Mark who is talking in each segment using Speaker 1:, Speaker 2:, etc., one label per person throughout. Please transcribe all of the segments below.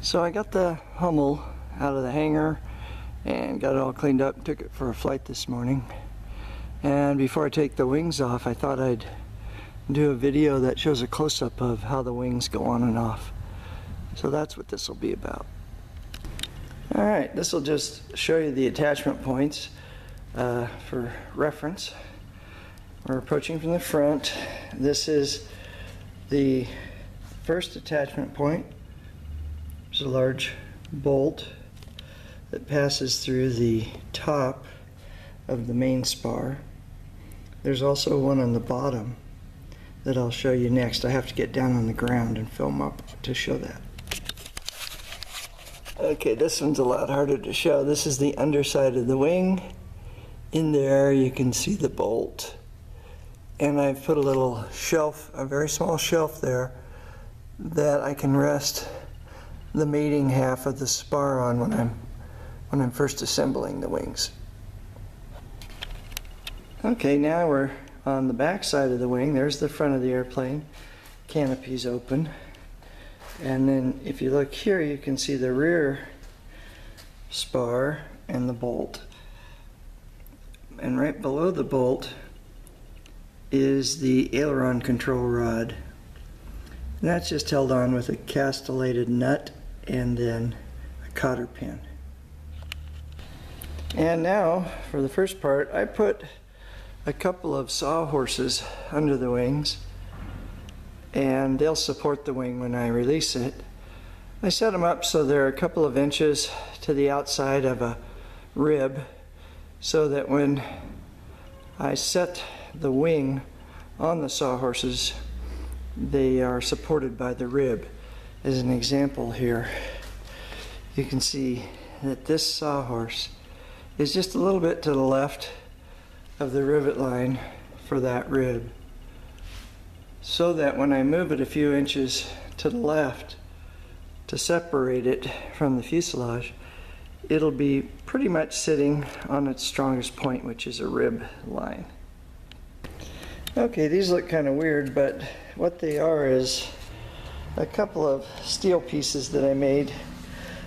Speaker 1: So I got the Hummel out of the hangar and got it all cleaned up, took it for a flight this morning. And before I take the wings off, I thought I'd do a video that shows a close-up of how the wings go on and off. So that's what this will be about. All right, this will just show you the attachment points uh, for reference. We're approaching from the front. This is the first attachment point. There's a large bolt that passes through the top of the main spar. There's also one on the bottom that I'll show you next. I have to get down on the ground and film up to show that. Okay, this one's a lot harder to show. This is the underside of the wing. In there you can see the bolt. And I've put a little shelf, a very small shelf there that I can rest the mating half of the spar on when I'm when I'm first assembling the wings. Okay, now we're on the back side of the wing. There's the front of the airplane. Canopy's open. And then if you look here, you can see the rear spar and the bolt. And right below the bolt is the aileron control rod. And that's just held on with a castellated nut and then a cotter pin. And now, for the first part, I put a couple of sawhorses under the wings and they'll support the wing when I release it. I set them up so they're a couple of inches to the outside of a rib so that when I set the wing on the sawhorses, they are supported by the rib. As an example here, you can see that this sawhorse is just a little bit to the left of the rivet line for that rib so that when I move it a few inches to the left to separate it from the fuselage it'll be pretty much sitting on its strongest point which is a rib line. Okay these look kind of weird but what they are is a couple of steel pieces that I made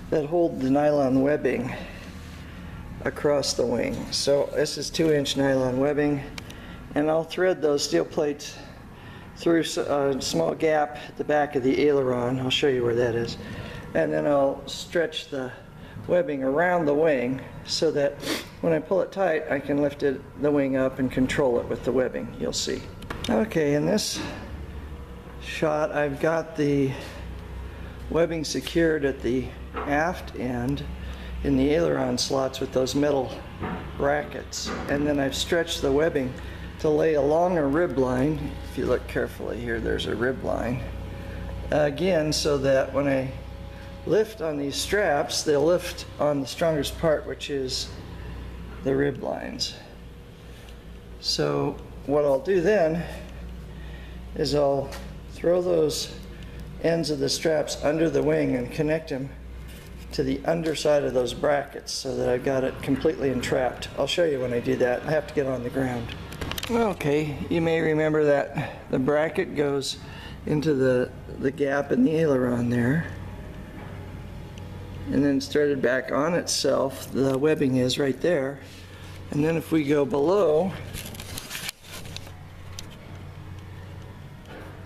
Speaker 1: that hold the nylon webbing across the wing. So this is two inch nylon webbing and I'll thread those steel plates through a small gap at the back of the aileron. I'll show you where that is. And then I'll stretch the webbing around the wing so that when I pull it tight I can lift it, the wing up and control it with the webbing you'll see. Okay and this shot. I've got the webbing secured at the aft end in the aileron slots with those metal brackets. And then I've stretched the webbing to lay along a rib line. If you look carefully here there's a rib line. Again so that when I lift on these straps they'll lift on the strongest part which is the rib lines. So what I'll do then is I'll throw those ends of the straps under the wing and connect them to the underside of those brackets so that I've got it completely entrapped. I'll show you when I do that. I have to get on the ground. Okay, you may remember that the bracket goes into the, the gap in the aileron there and then threaded back on itself. The webbing is right there. And then if we go below,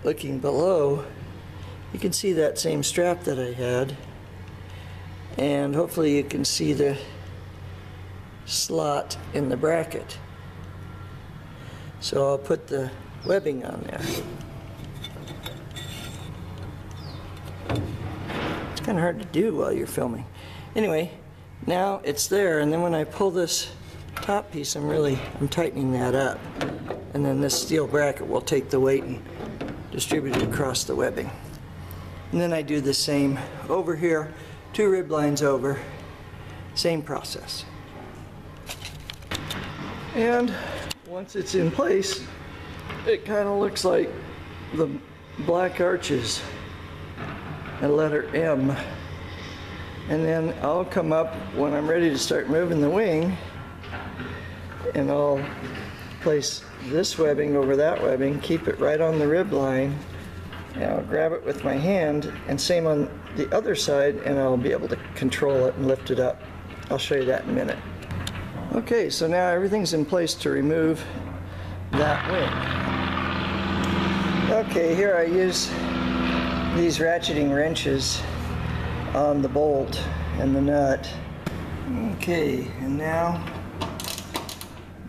Speaker 1: looking below, you can see that same strap that I had. And hopefully you can see the slot in the bracket. So I'll put the webbing on there. It's kind of hard to do while you're filming. Anyway, now it's there and then when I pull this top piece I'm really I'm tightening that up and then this steel bracket will take the weight and distributed across the webbing. And then I do the same over here, two rib lines over, same process. And once it's in place, it kind of looks like the black arches, and letter M. And then I'll come up when I'm ready to start moving the wing and I'll place this webbing over that webbing, keep it right on the rib line, And I'll grab it with my hand and same on the other side and I'll be able to control it and lift it up. I'll show you that in a minute. Okay, so now everything's in place to remove that wing. Okay, here I use these ratcheting wrenches on the bolt and the nut. Okay, and now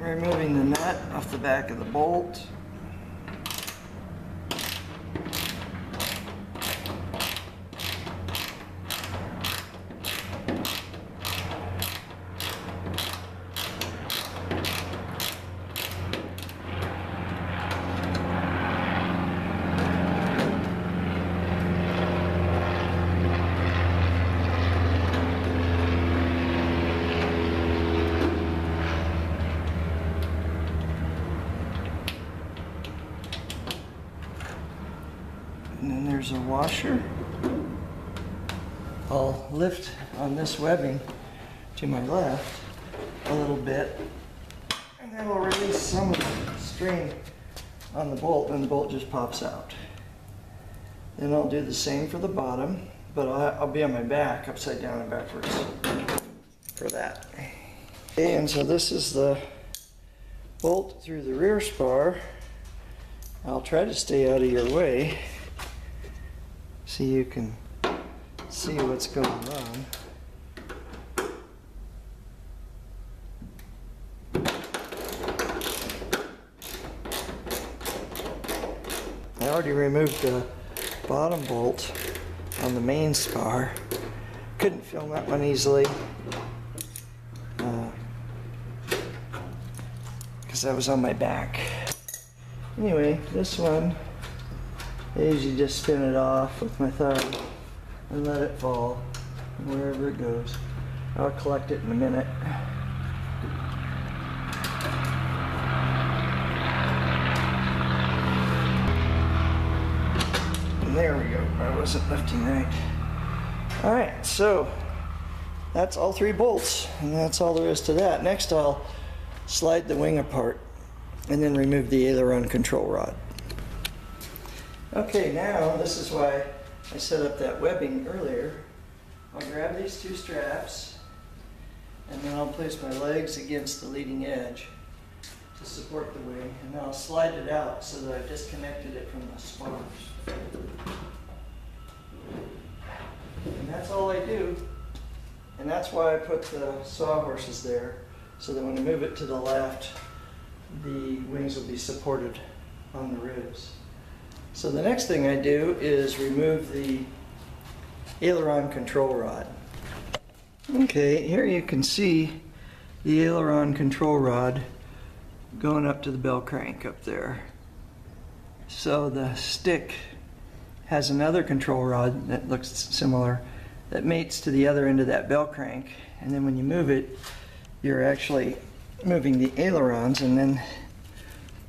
Speaker 1: removing the nut off the back of the bolt. And then there's a washer. I'll lift on this webbing to my left a little bit and then we'll release some of the strain on the bolt and the bolt just pops out. Then I'll do the same for the bottom, but I'll, I'll be on my back, upside down and backwards for that. Okay, and so this is the bolt through the rear spar. I'll try to stay out of your way so you can see what's going on. I already removed the bottom bolt on the main spar. Couldn't film that one easily. Uh, because that was on my back. Anyway, this one I usually just spin it off with my thumb and let it fall wherever it goes. I'll collect it in a minute. There we go. I wasn't lifting right. All right, so that's all three bolts, and that's all there is to that. Next, I'll slide the wing apart and then remove the aileron control rod. Okay, now this is why I set up that webbing earlier. I'll grab these two straps and then I'll place my legs against the leading edge to support the wing and then I'll slide it out so that I've disconnected it from the spars. And that's all I do. And that's why I put the sawhorses there so that when I move it to the left, the wings will be supported on the ribs. So the next thing I do is remove the aileron control rod. Okay, here you can see the aileron control rod going up to the bell crank up there. So the stick has another control rod that looks similar that mates to the other end of that bell crank. And then when you move it, you're actually moving the ailerons and then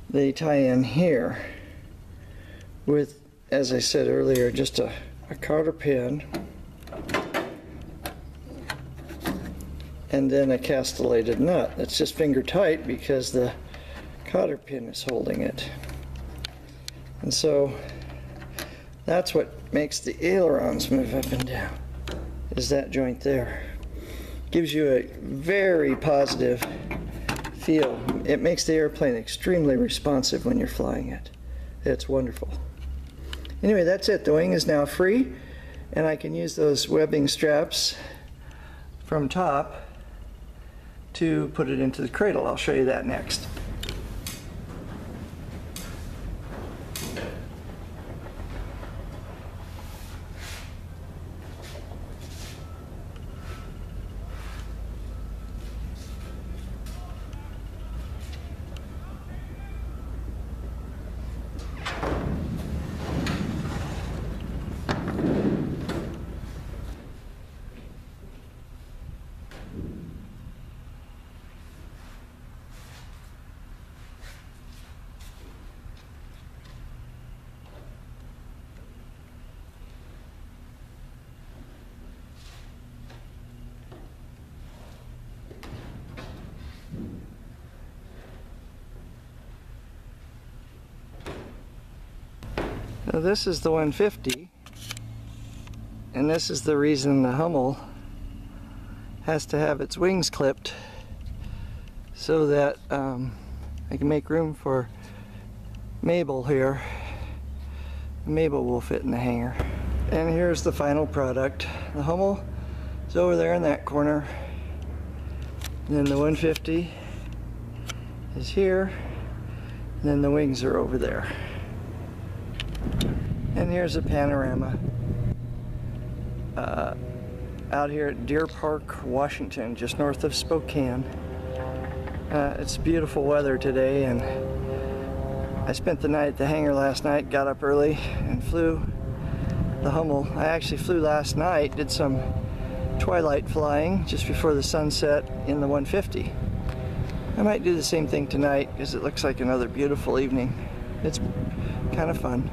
Speaker 1: they tie in here with, as I said earlier, just a, a cotter pin and then a castellated nut. That's just finger tight because the cotter pin is holding it. And so that's what makes the ailerons move up and down, is that joint there. Gives you a very positive feel. It makes the airplane extremely responsive when you're flying it. It's wonderful. Anyway, that's it. The wing is now free, and I can use those webbing straps from top to put it into the cradle. I'll show you that next. Now this is the 150, and this is the reason the Hummel has to have its wings clipped so that um, I can make room for Mabel here. Mabel will fit in the hangar. And here's the final product. The Hummel is over there in that corner. And then the 150 is here. And then the wings are over there. And here's a panorama uh, out here at Deer Park, Washington, just north of Spokane. Uh, it's beautiful weather today, and I spent the night at the hangar last night, got up early, and flew the Hummel. I actually flew last night, did some twilight flying just before the sunset in the 150. I might do the same thing tonight because it looks like another beautiful evening. It's kind of fun.